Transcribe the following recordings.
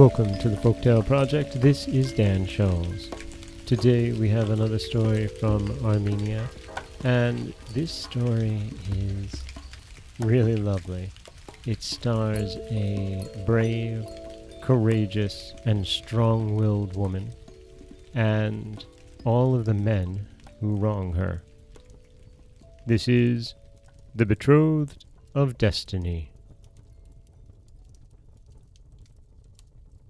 Welcome to the Folktale Project. This is Dan Scholes. Today we have another story from Armenia, and this story is really lovely. It stars a brave, courageous, and strong willed woman, and all of the men who wrong her. This is The Betrothed of Destiny.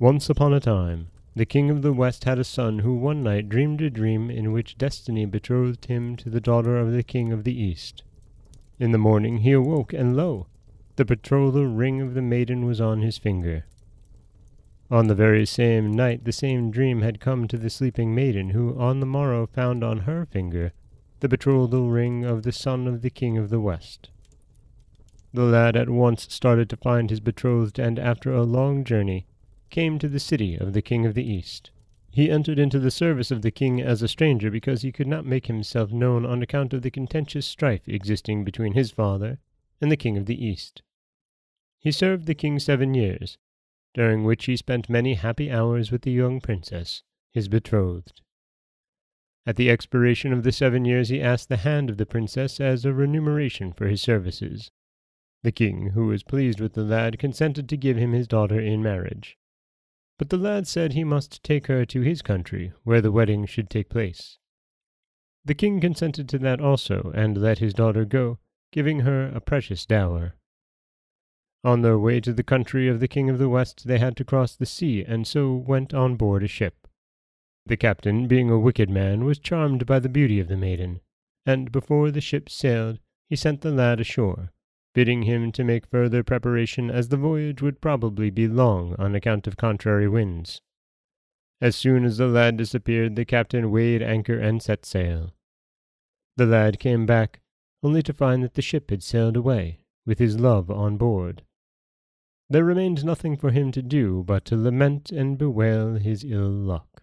Once upon a time, the king of the west had a son who one night dreamed a dream in which destiny betrothed him to the daughter of the king of the east. In the morning he awoke, and lo! the betrothal ring of the maiden was on his finger. On the very same night the same dream had come to the sleeping maiden, who on the morrow found on her finger the betrothal ring of the son of the king of the west. The lad at once started to find his betrothed, and after a long journey came to the city of the king of the east. He entered into the service of the king as a stranger because he could not make himself known on account of the contentious strife existing between his father and the king of the east. He served the king seven years, during which he spent many happy hours with the young princess, his betrothed. At the expiration of the seven years he asked the hand of the princess as a remuneration for his services. The king, who was pleased with the lad, consented to give him his daughter in marriage. But the lad said he must take her to his country, where the wedding should take place. The king consented to that also, and let his daughter go, giving her a precious dower. On their way to the country of the king of the west they had to cross the sea, and so went on board a ship. The captain, being a wicked man, was charmed by the beauty of the maiden, and before the ship sailed he sent the lad ashore, bidding him to make further preparation as the voyage would probably be long on account of contrary winds. As soon as the lad disappeared, the captain weighed anchor and set sail. The lad came back, only to find that the ship had sailed away, with his love on board. There remained nothing for him to do but to lament and bewail his ill luck.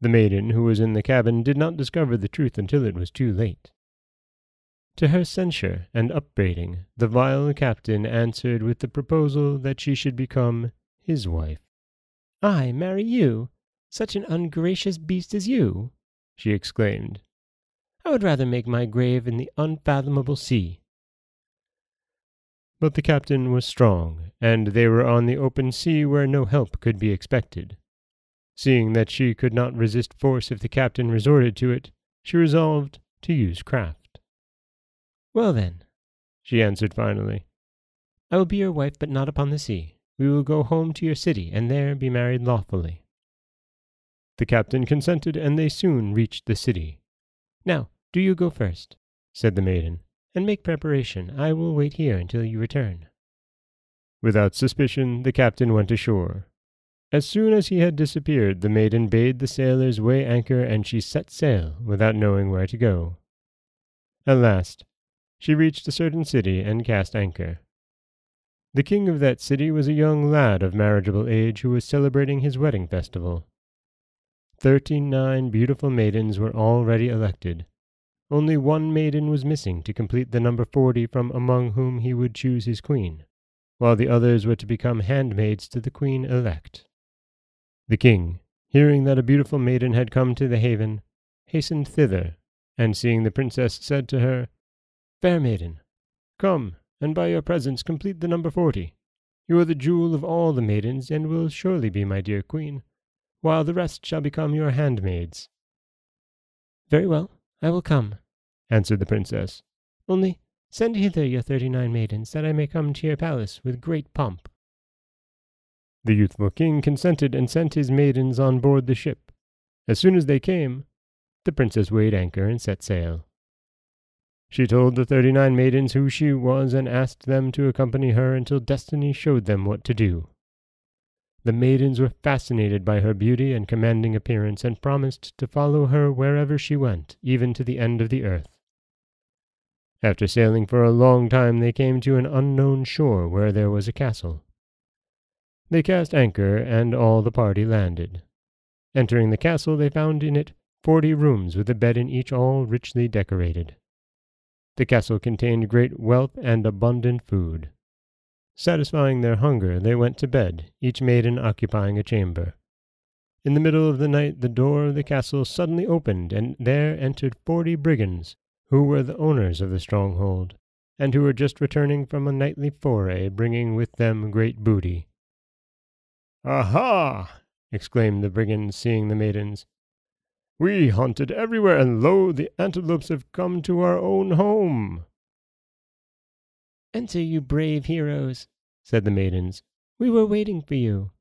The maiden who was in the cabin did not discover the truth until it was too late. To her censure and upbraiding, the vile captain answered with the proposal that she should become his wife. I marry you? Such an ungracious beast as you? she exclaimed. I would rather make my grave in the unfathomable sea. But the captain was strong, and they were on the open sea where no help could be expected. Seeing that she could not resist force if the captain resorted to it, she resolved to use craft. Well then, she answered finally, I will be your wife, but not upon the sea. We will go home to your city, and there be married lawfully. The captain consented, and they soon reached the city. Now, do you go first, said the maiden, and make preparation. I will wait here until you return. Without suspicion, the captain went ashore. As soon as he had disappeared, the maiden bade the sailors weigh anchor, and she set sail without knowing where to go. At last, she reached a certain city and cast anchor. The king of that city was a young lad of marriageable age who was celebrating his wedding festival. Thirty-nine beautiful maidens were already elected. Only one maiden was missing to complete the number forty from among whom he would choose his queen, while the others were to become handmaids to the queen elect. The king, hearing that a beautiful maiden had come to the haven, hastened thither, and seeing the princess, said to her, Fair maiden, come, and by your presence complete the number forty. You are the jewel of all the maidens, and will surely be my dear queen, while the rest shall become your handmaids. Very well, I will come, answered the princess. Only send hither your thirty-nine maidens, that I may come to your palace with great pomp. The youthful king consented and sent his maidens on board the ship. As soon as they came, the princess weighed anchor and set sail. She told the thirty-nine maidens who she was and asked them to accompany her until destiny showed them what to do. The maidens were fascinated by her beauty and commanding appearance and promised to follow her wherever she went, even to the end of the earth. After sailing for a long time, they came to an unknown shore where there was a castle. They cast anchor, and all the party landed. Entering the castle, they found in it forty rooms with a bed in each, all richly decorated. The castle contained great wealth and abundant food. Satisfying their hunger, they went to bed, each maiden occupying a chamber. In the middle of the night the door of the castle suddenly opened, and there entered forty brigands, who were the owners of the stronghold, and who were just returning from a nightly foray, bringing with them great booty. Aha! exclaimed the brigands, seeing the maidens. We hunted everywhere, and lo, the antelopes have come to our own home. Enter, you brave heroes, said the maidens. We were waiting for you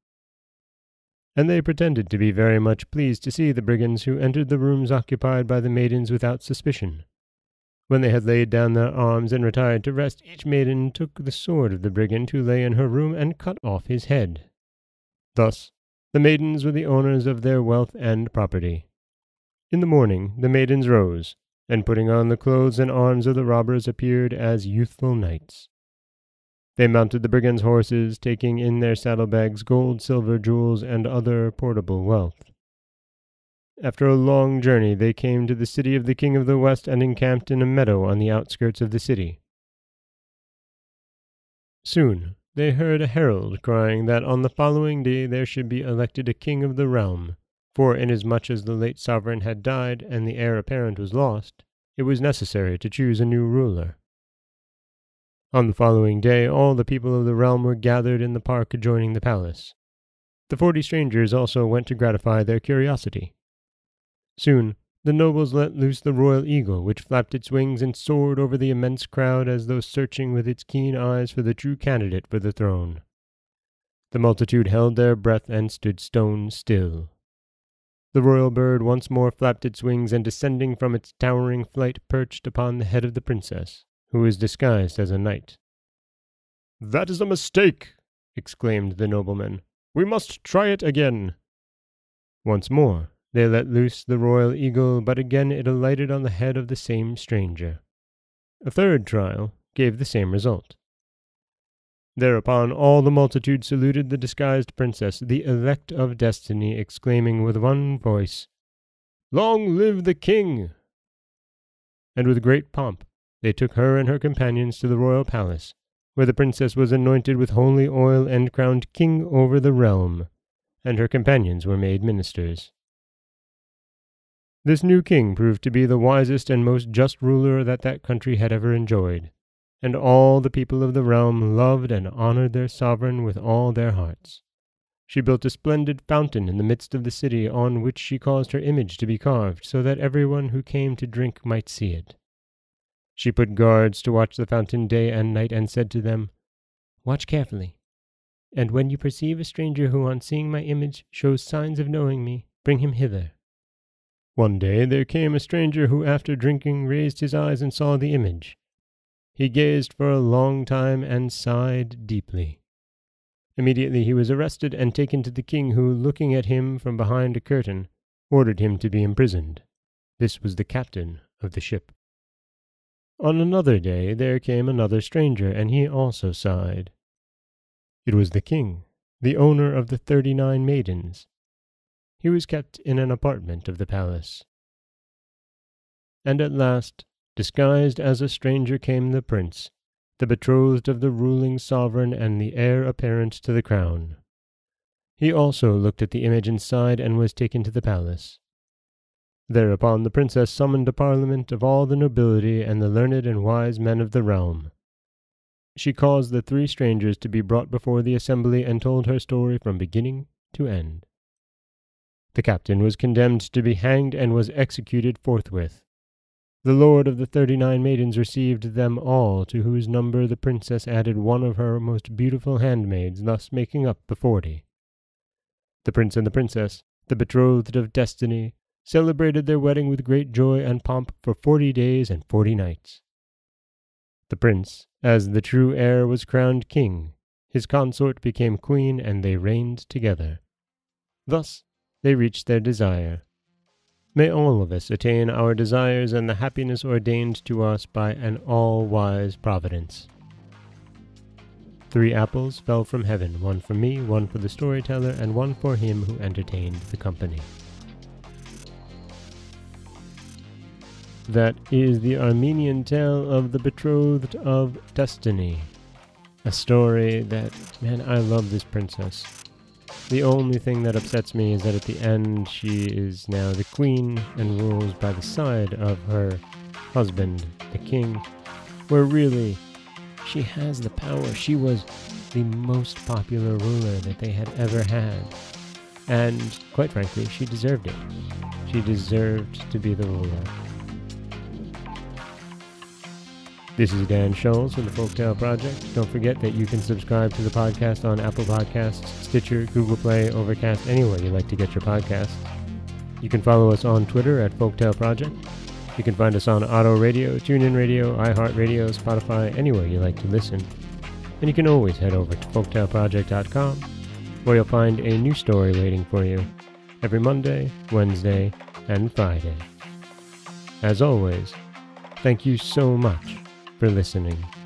and they pretended to be very much pleased to see the brigands who entered the rooms occupied by the maidens without suspicion. When they had laid down their arms and retired to rest, each maiden took the sword of the brigand who lay in her room and cut off his head. Thus, the maidens were the owners of their wealth and property. In the morning the maidens rose, and putting on the clothes and arms of the robbers appeared as youthful knights. They mounted the brigands' horses, taking in their saddlebags gold, silver, jewels, and other portable wealth. After a long journey, they came to the city of the King of the West and encamped in a meadow on the outskirts of the city. Soon they heard a herald crying that on the following day there should be elected a king of the realm, for inasmuch as the late sovereign had died and the heir apparent was lost, it was necessary to choose a new ruler. On the following day, all the people of the realm were gathered in the park adjoining the palace. The forty strangers also went to gratify their curiosity. Soon, the nobles let loose the royal eagle, which flapped its wings and soared over the immense crowd as though searching with its keen eyes for the true candidate for the throne. The multitude held their breath and stood stone still. The royal bird once more flapped its wings and descending from its towering flight perched upon the head of the princess who was disguised as a knight. That is a mistake, exclaimed the nobleman. We must try it again. Once more they let loose the royal eagle, but again it alighted on the head of the same stranger. A third trial gave the same result. Thereupon all the multitude saluted the disguised princess, the elect of destiny, exclaiming with one voice, Long live the king! And with great pomp they took her and her companions to the royal palace, where the princess was anointed with holy oil and crowned king over the realm, and her companions were made ministers. This new king proved to be the wisest and most just ruler that that country had ever enjoyed, and all the people of the realm loved and honored their sovereign with all their hearts. She built a splendid fountain in the midst of the city, on which she caused her image to be carved, so that everyone who came to drink might see it. She put guards to watch the fountain day and night, and said to them, Watch carefully, and when you perceive a stranger who on seeing my image shows signs of knowing me, bring him hither. One day there came a stranger who after drinking raised his eyes and saw the image. He gazed for a long time and sighed deeply. Immediately he was arrested and taken to the king, who, looking at him from behind a curtain, ordered him to be imprisoned. This was the captain of the ship. On another day there came another stranger, and he also sighed. It was the king, the owner of the thirty-nine maidens. He was kept in an apartment of the palace. And at last, disguised as a stranger came the prince, the betrothed of the ruling sovereign and the heir apparent to the crown. He also looked at the image inside and was taken to the palace. Thereupon the princess summoned a parliament of all the nobility and the learned and wise men of the realm. She caused the three strangers to be brought before the assembly and told her story from beginning to end. The captain was condemned to be hanged and was executed forthwith. The lord of the thirty-nine maidens received them all, to whose number the princess added one of her most beautiful handmaids, thus making up the forty. The prince and the princess, the betrothed of destiny, celebrated their wedding with great joy and pomp for forty days and forty nights. The prince, as the true heir, was crowned king, his consort became queen, and they reigned together. Thus they reached their desire. May all of us attain our desires and the happiness ordained to us by an all-wise providence. Three apples fell from heaven, one for me, one for the storyteller, and one for him who entertained the company. That is the Armenian tale of the betrothed of destiny. a story that, man, I love this princess. The only thing that upsets me is that at the end she is now the queen and rules by the side of her husband, the king, where really she has the power. She was the most popular ruler that they had ever had. And quite frankly, she deserved it. She deserved to be the ruler. This is Dan Scholes from the Folktale Project. Don't forget that you can subscribe to the podcast on Apple Podcasts, Stitcher, Google Play, Overcast, anywhere you like to get your podcasts. You can follow us on Twitter at Folktale Project. You can find us on Auto Radio, TuneIn Radio, iHeartRadio, Spotify, anywhere you like to listen. And you can always head over to folktaleproject.com, where you'll find a new story waiting for you every Monday, Wednesday, and Friday. As always, thank you so much for listening.